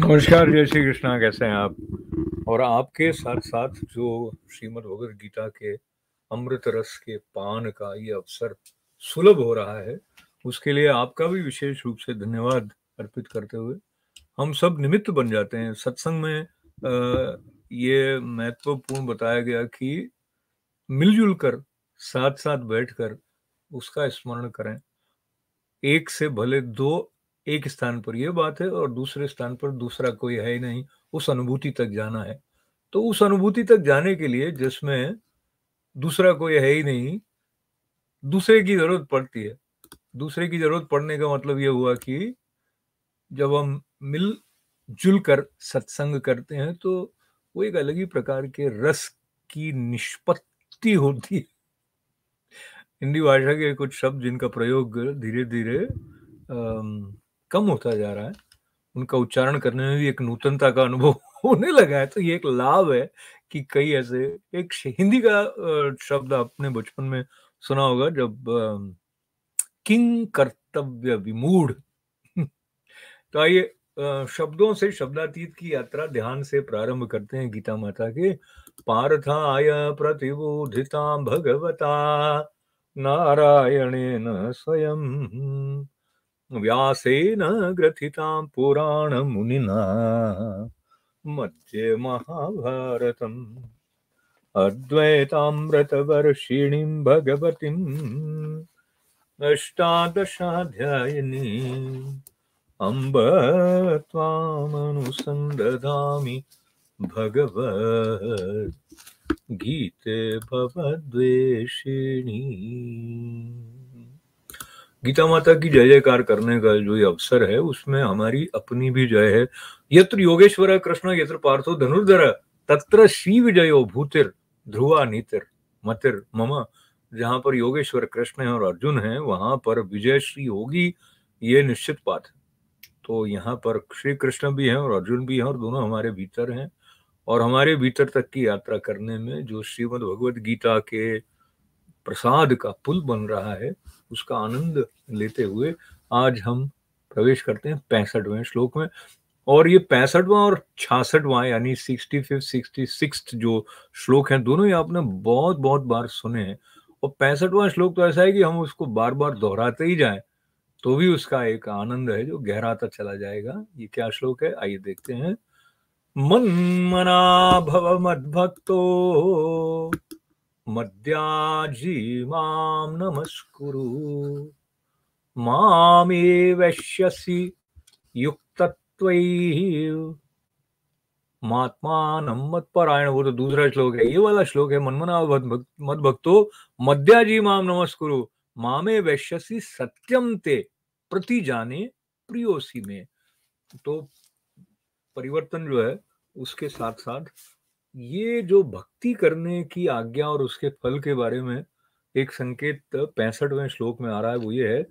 नमस्कार जय श्री कृष्णा कैसे हैं आप? और आपके साथ साथ जो श्रीमद् भगवद गीता के अमृत रस के पान का ये अवसर सुलभ हो रहा है उसके लिए आपका भी विशेष रूप से धन्यवाद अर्पित करते हुए हम सब निमित्त बन जाते हैं। सत्संग में आ, ये महत्वपूर्ण बताया गया कि मिलजुल कर साथ साथ बैठकर उसका स्मरण करें। एक से भले दो एक स्थान पर यह बात है और दूसरे स्थान पर दूसरा कोई है ही नहीं, उस अनुभूति तक जाना है। तो उस अनुभूति तक जाने के लिए जिसमें दूसरा कोई है ही नहीं, दूसरे की ज़रूरत पड़ती है। दूसरे की ज़रूरत पड़ने का मतलब यह हुआ कि जब हम मिल जुल कर सत्संग करते हैं तो वो एक अलग ही प्रकार के रस की निष्पत्ति होती है। हिंदी भाषा के कुछ शब्द जिनका प्रयोग धीरे धीरे कम होता जा रहा है। उनका उच्चारण करने में भी एक नूतनता का अनुभव होने लगा है। तो ये एक लाभ है कि कई ऐसे, एक हिंदी का शब्द आपने बचपन में सुना होगा जब किंग कर्तव्य विमूढ़। तो आइए शब्दों से शब्दातीत की यात्रा ध्यान से प्रारंभ करते हैं गीता माता के। पार्थाय प्रतिबोधिता भगवता, नारायणेन स्वयं। व्यासेन ग्रथितां पुराणमुनिना मध्ये महाभारतम् अद्वैतामृतवर्षिणीं भगवतीम् अष्टादशाध्यायिनी अम्ब त्वामनुसन्दधामि भगवद् गीते भवद्वेषिणी। गीता माता की जय जयकार करने का जो ये अवसर है, उसमें हमारी अपनी भी जय है। यत्र योगेश्वर कृष्ण, यत्र पार्थो धनुर्धर, तत्र श्री विजयो भूतिर, ध्रुवा नीतिर, मतिर, मम। जहाँ पर योगेश्वर कृष्ण है और अर्जुन है, वहाँ पर विजय श्री होगी ये निश्चित बात है। तो यहाँ पर श्री कृष्ण भी हैं और अर्जुन भी हैं और दोनों हमारे भीतर हैं। और हमारे भीतर तक की यात्रा करने में जो श्रीमद भगवत गीता के प्रसाद का पुल बन रहा है उसका आनंद लेते हुए आज हम प्रवेश करते हैं पैंसठवें श्लोक में। और ये पैंसठवा और छियासठवा यानी सिक्सटी फिफ्थ सिक्सटी सिक्स जो श्लोक हैं, दोनों ही आपने बहुत बहुत बार सुने हैं। और पैंसठवा श्लोक तो ऐसा है कि हम उसको बार बार दोहराते ही जाएँ तो भी उसका एक आनंद है जो गहराता चला जाएगा। ये क्या श्लोक है? आइए देखते हैं। मन मना भव मद भक्तो मद्याजी माँ नमस्कुरु। मामे वैश्यसि युक्तत्वैः। महात्मान मत्परायण वो तो दूसरा श्लोक है, ये वाला श्लोक है मनमना मत भक्तो मध्याजी माम नमस्कुरु। मामे वैश्यसी सत्यम ते प्रति जाने प्रियोसी में। तो परिवर्तन जो है, उसके साथ साथ ये जो भक्ति करने की आज्ञा और उसके फल के बारे में एक संकेत पैंसठवें श्लोक में आ रहा है, वो ये है,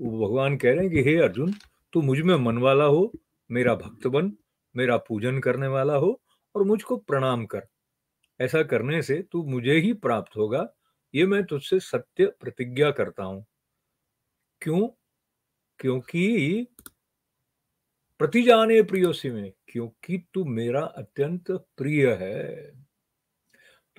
वो भगवान कह रहे हैं कि, हे अर्जुन, तू मुझमें मन वाला हो, मेरा भक्त बन, मेरा पूजन करने वाला हो और मुझको प्रणाम कर। ऐसा करने से तू मुझे ही प्राप्त होगा, ये मैं तुझसे सत्य प्रतिज्ञा करता हूँ। क्यों? क्योंकि प्रतिजाने प्रियोसी में क्योंकि तू मेरा अत्यंत प्रिय है।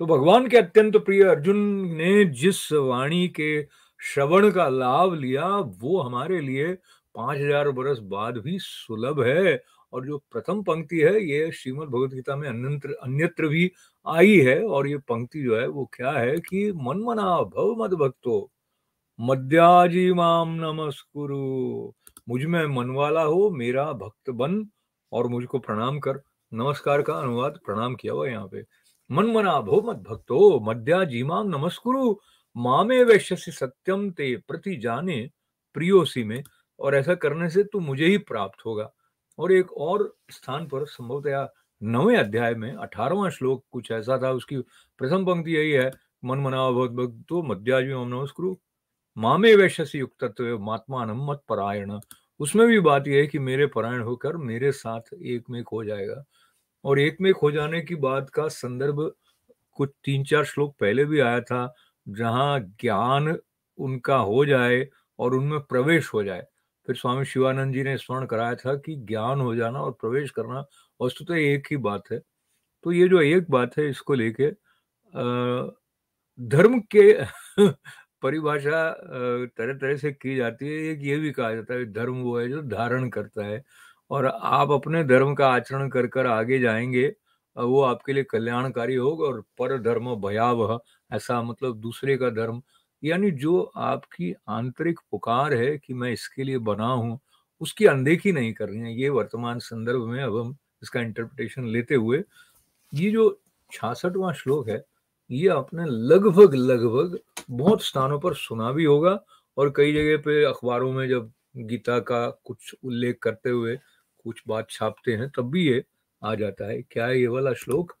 तो भगवान के अत्यंत प्रिय अर्जुन ने जिस वाणी के श्रवण का लाभ लिया, वो हमारे लिए पाँच हज़ार बरस बाद भी सुलभ है। और जो प्रथम पंक्ति है, ये श्रीमद भगवत गीता में अन्यत्र अन्यत्र भी आई है। और ये पंक्ति जो है, वो क्या है कि मन मना भव मद भक्तो, मद्याजी माम नमस्कुरु। मुझमें मन वाला हो, मेरा भक्त बन और मुझको प्रणाम कर। नमस्कार का अनुवाद प्रणाम किया हुआ यहाँ पे। मन मना भो मत भक्तो मध्या जीमाम नमस्कुरु। मामे वैश्य सत्यम ते प्रति जाने प्रियोसी में। और ऐसा करने से तू मुझे ही प्राप्त होगा। और एक और स्थान पर संभवतया नवे अध्याय में अठारवा श्लोक कुछ ऐसा था, उसकी प्रथम पंक्ति यही है मन मना भक्त भक्तो मध्याजी नमस्कुरु। मामे वैश्य युक्त महात्मा मत परायण उसमें भी बात यह है कि मेरे परायण होकर मेरे साथ एक में हो जाएगा। और एक में हो जाने की बात का संदर्भ कुछ तीन चार श्लोक पहले भी आया था, जहाँ ज्ञान उनका हो जाए और उनमें प्रवेश हो जाए। फिर स्वामी शिवानंद जी ने स्मरण कराया था कि ज्ञान हो जाना और प्रवेश करना वस्तुतः तो एक ही बात है। तो ये जो एक बात है, इसको लेके धर्म के परिभाषा तरह तरह से की जाती है, एक ये भी कहा जाता है, धर्म वो है जो धारण करता है। और आप अपने धर्म का आचरण कर कर आगे जाएँगे वो आपके लिए कल्याणकारी होगा और पर धर्म भयावह, ऐसा मतलब दूसरे का धर्म। यानी जो आपकी आंतरिक पुकार है कि मैं इसके लिए बना हूँ, उसकी अनदेखी नहीं कर रही है, ये वर्तमान संदर्भ में अब हम इसका इंटरप्रिटेशन लेते हुए, ये जो छियासठवां श्लोक है, ये आपने लगभग लगभग बहुत स्थानों पर सुना भी होगा और कई जगह पे अखबारों में जब गीता का कुछ उल्लेख करते हुए कुछ बात छापते हैं, तब भी ये आ जाता है। क्या है ये वाला श्लोक?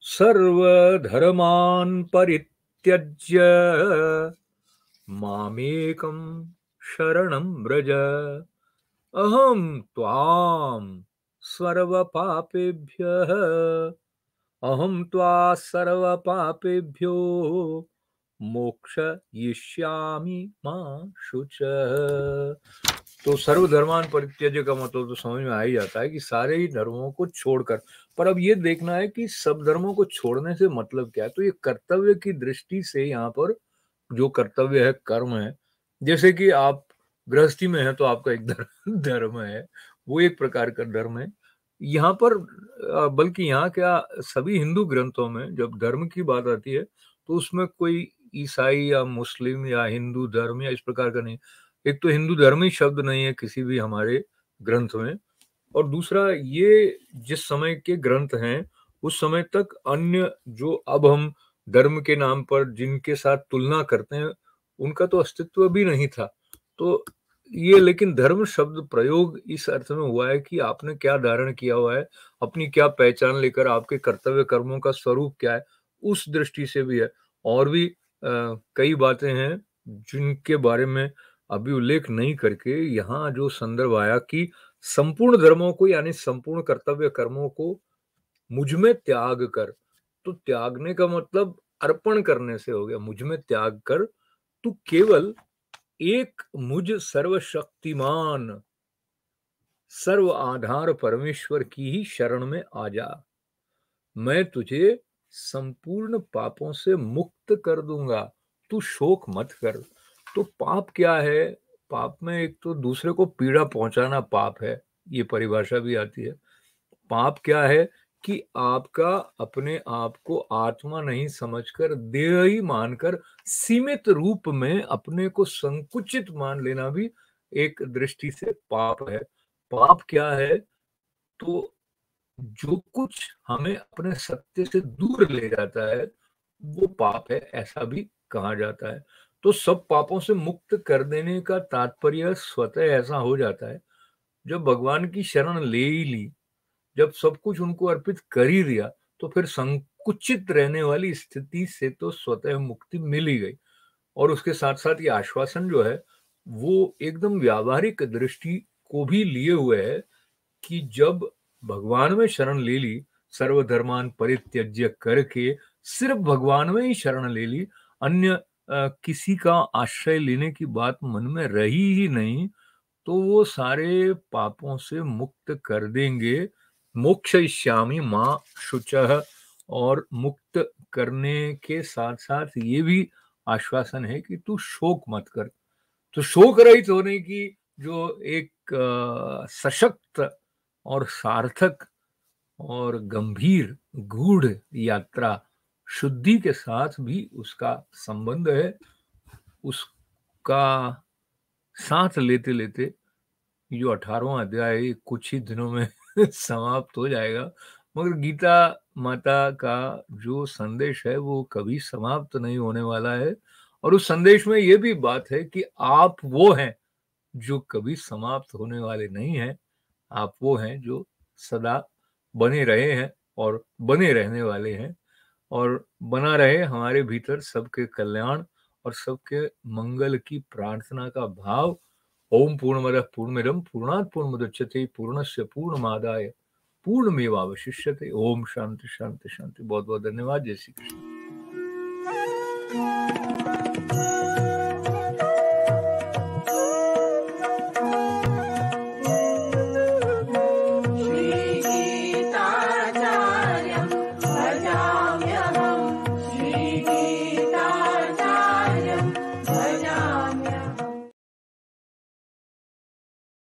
सर्वधर्मान परित्यज्य मामेकम शरणं व्रज। अहम त्वाम सर्व पापेभ्य अहम त्वा सर्व पापेभ्यो मोक्ष यिष्यामि माँ शुच। तो सर्वधर्मान परित्यज का मतलब तो समझ में आ ही जाता है कि सारे ही धर्मों को छोड़कर, पर अब ये देखना है कि सब धर्मों को छोड़ने से मतलब क्या है? तो ये कर्तव्य की दृष्टि से यहाँ पर जो कर्तव्य है, कर्म है, जैसे कि आप गृहस्थी में है तो आपका एक धर्म है, वो एक प्रकार का धर्म है। यहाँ पर बल्कि यहाँ क्या सभी हिंदू ग्रंथों में जब धर्म की बात आती है तो उसमें कोई ईसाई या मुस्लिम या हिंदू धर्म या इस प्रकार का नहीं। एक तो हिंदू धर्म ही शब्द नहीं है किसी भी हमारे ग्रंथ में। और दूसरा, ये जिस समय के ग्रंथ हैं, उस समय तक अन्य जो अब हम धर्म के नाम पर जिनके साथ तुलना करते हैं, उनका तो अस्तित्व भी नहीं था। तो ये लेकिन धर्म शब्द प्रयोग इस अर्थ में हुआ है कि आपने क्या धारण किया हुआ है, अपनी क्या पहचान लेकर आपके कर्तव्य कर्मों का स्वरूप क्या है, उस दृष्टि से भी है। और भी कई बातें हैं जिनके बारे में अभी उल्लेख नहीं करके यहाँ जो संदर्भ आया कि संपूर्ण धर्मों को यानी संपूर्ण कर्तव्य कर्मों को मुझमें त्याग कर तो त्यागने का मतलब अर्पण करने से हो गया, मुझमें त्याग कर, तू केवल एक मुझ सर्वशक्तिमान, सर्व आधार परमेश्वर की ही शरण में आ जा। मैं तुझे संपूर्ण पापों से मुक्त कर दूँगा। तू शोक मत कर। तो पाप क्या है? पाप में एक तो दूसरे को पीड़ा पहुंचाना पाप है। ये परिभाषा भी आती है। पाप क्या है? कि आपका अपने आप को आत्मा नहीं समझकर, देह ही मानकर, सीमित रूप में अपने को संकुचित मान लेना भी एक दृष्टि से पाप है। पाप क्या है? तो जो कुछ हमें अपने सत्य से दूर ले जाता है, वो पाप है, ऐसा भी कहा जाता है। तो सब पापों से मुक्त कर देने का तात्पर्य स्वतः ऐसा हो जाता है, जब भगवान की शरण ले ही ली, जब सब कुछ उनको अर्पित कर ही दिया तो फिर संकुचित रहने वाली स्थिति से तो स्वतः मुक्ति मिल ही गई। और उसके साथ साथ ये आश्वासन जो है, वो एकदम व्यावहारिक दृष्टि को भी लिए हुए है कि जब भगवान में शरण ले ली, सर्वधर्मान परित्यज्य करके सिर्फ़ भगवान में ही शरण ले ली। अन्य किसी का आश्रय लेने की बात मन में रही ही नहीं तो वो सारे पापों से मुक्त कर देंगे। मोक्ष श्यामी माँ शुच और मुक्त करने के साथ साथ ये भी आश्वासन है कि तू शोक मत कर। तो शोक रहित होने की जो एक सशक्त और सार्थक और गंभीर गूढ़ यात्रा शुद्धि के साथ भी उसका संबंध है। उसका साथ लेते लेते जो अठारवा अध्याय कुछ ही दिनों में समाप्त हो जाएगा, मगर गीता माता का जो संदेश है वो कभी समाप्त नहीं होने वाला है। और उस संदेश में ये भी बात है कि आप वो हैं जो कभी समाप्त होने वाले नहीं हैं। आप वो हैं जो सदा बने रहे हैं और बने रहने वाले हैं और बना रहे हमारे भीतर सबके कल्याण और सबके मंगल की प्रार्थना का भाव। ओम पूर्ण पूर्णमिदम पूर्णात पूर्ण पूर्णस्य पूर्णमादाय पूर्णमेवावशिष्यते। ओम शांति शांति शांति। बहुत बहुत धन्यवाद। जय श्री कृष्ण।